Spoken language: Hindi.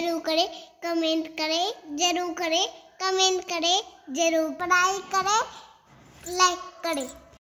ज़रूर करें कमेंट करें ज़रूर करें कमेंट करें ज़रूर पढ़ाई करें लाइक करें।